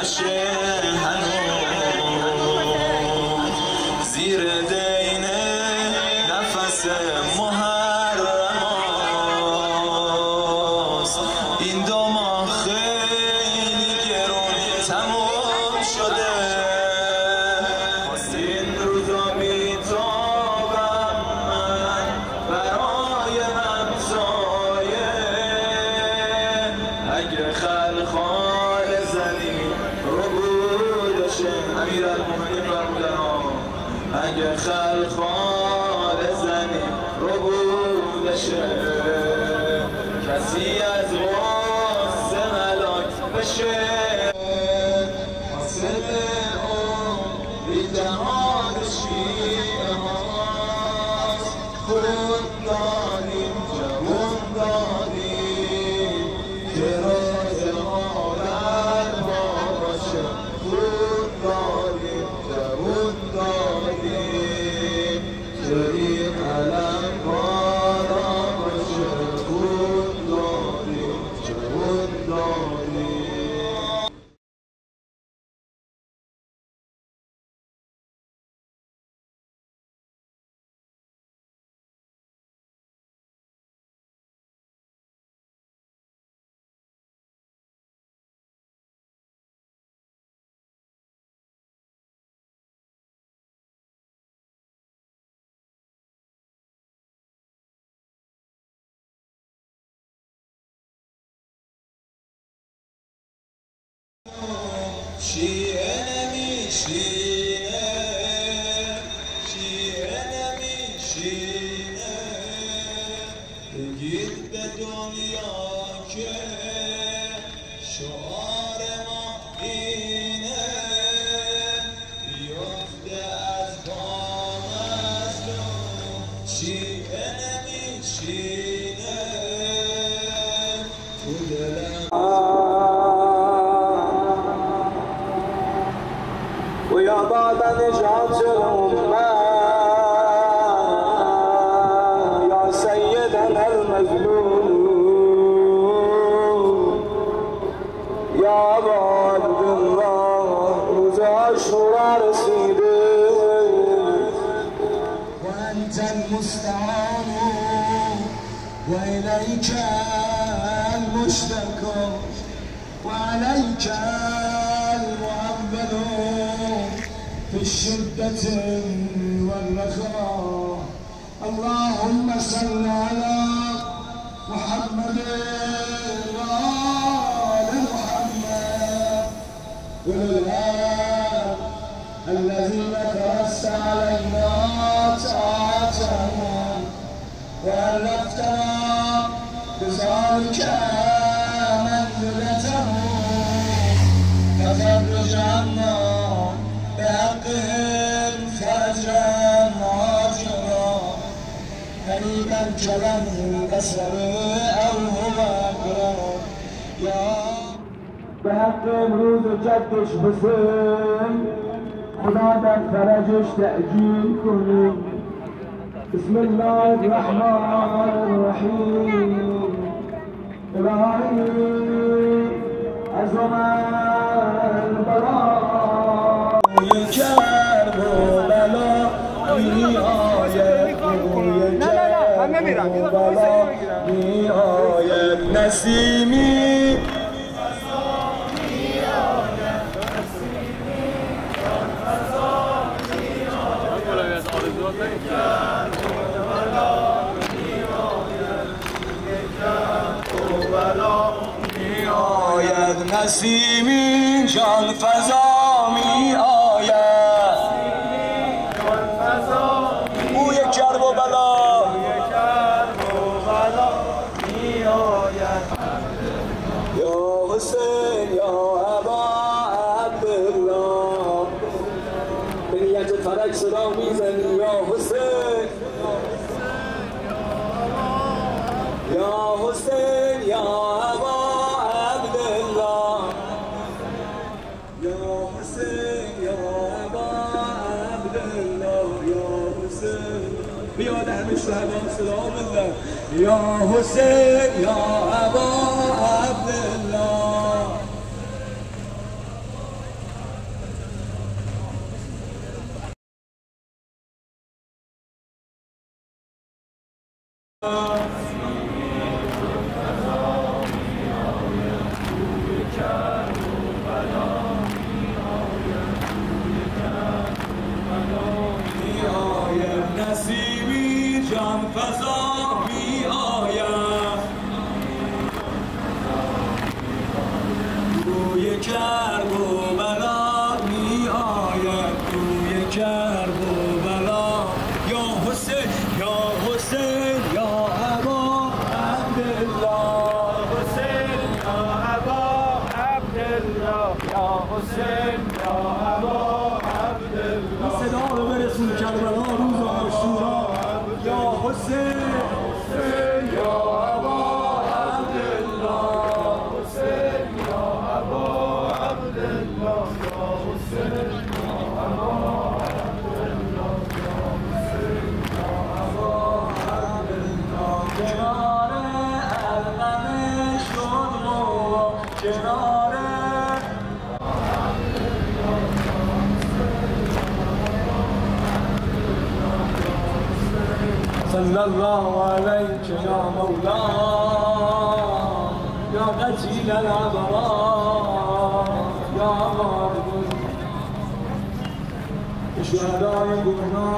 Hashem. خلخال زنی رو بشه کسی از غصه ملاک بشه. She she عبد الله رجع الشرار سيدي وأنت المستعان وإليك المشتكى وعليك المؤمل في الشدة والرخاء اللهم صل على محمد بسم الله الرحمن الرحيم إلهي أزمان البراء يكرم لنا می آید نسیمی. نسیمی جان فضا می آید به یاد همه سلام صدا بزن یا حسین یا عبا عبدالله. I'll الله عليك يا مولاه يا قتيل الأبرار يا غالب الشهداء قلنا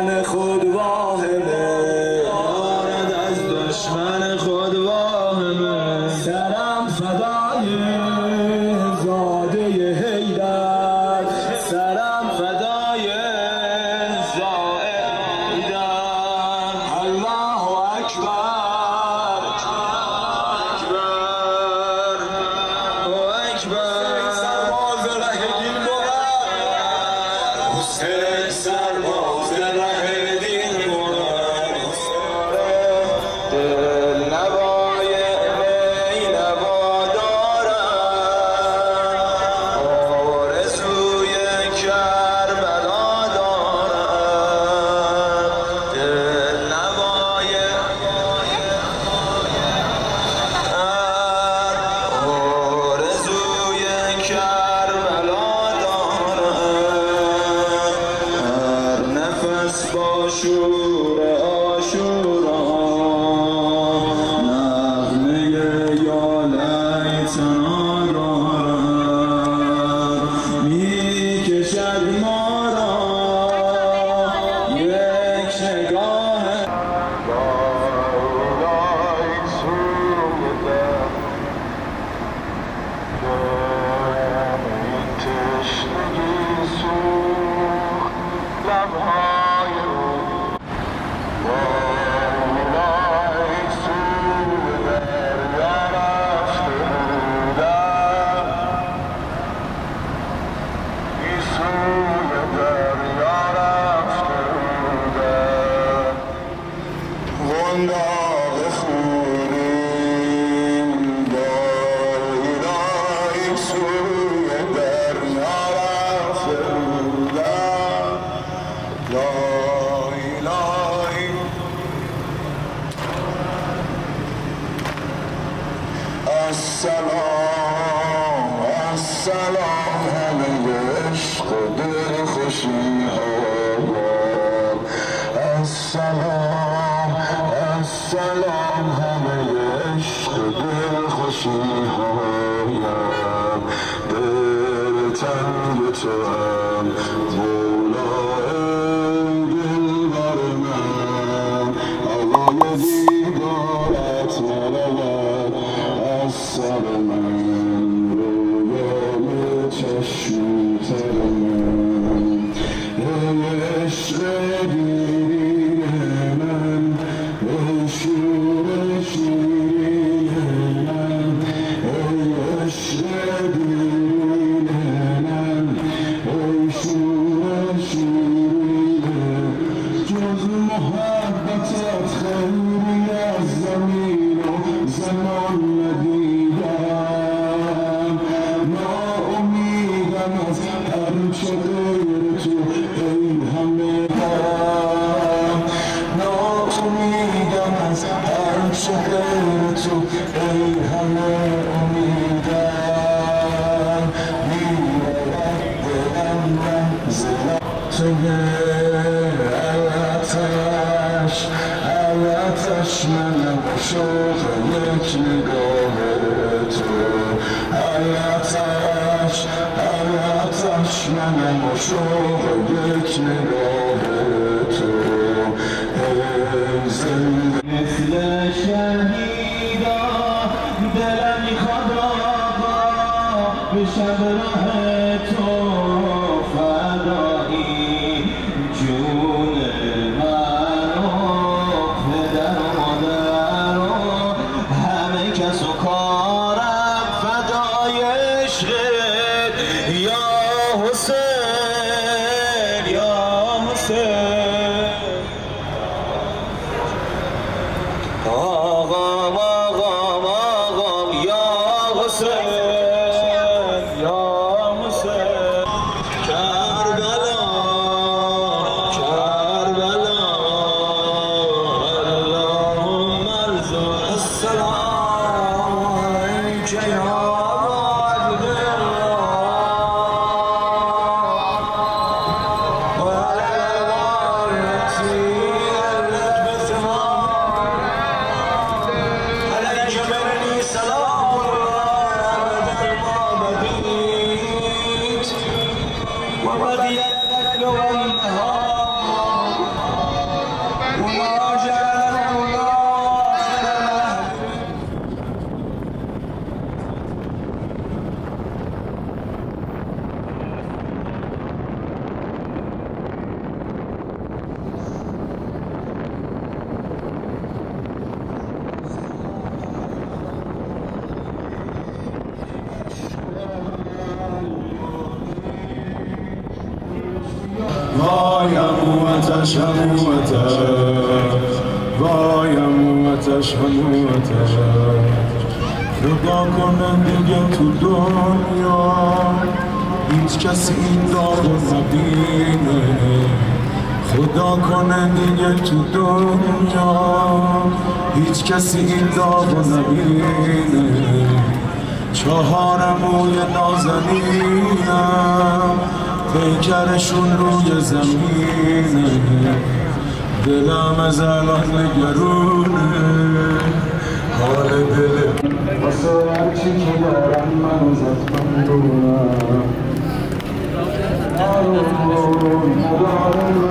من خود واهمه. Adonai. الله خير to El ateş, el ateş Menem uşuğu gitmi doğrutu Ey zilde Misle şehir وايموا وتشهموا وتشهموا وايموا وتشهموا وتشهموا خدا کنن دیگه تو دنیا هیچ کسی این داغ ندینه خدا کنه دیگه تو دنیا هیچ کسی این داغ نبینه. چهار موی نازنینم پیکرشون روی زمینه. دلم از الان نگرونه. حال دل واسه هرچی که دارم من از زدم دونم آروم آروم آروم.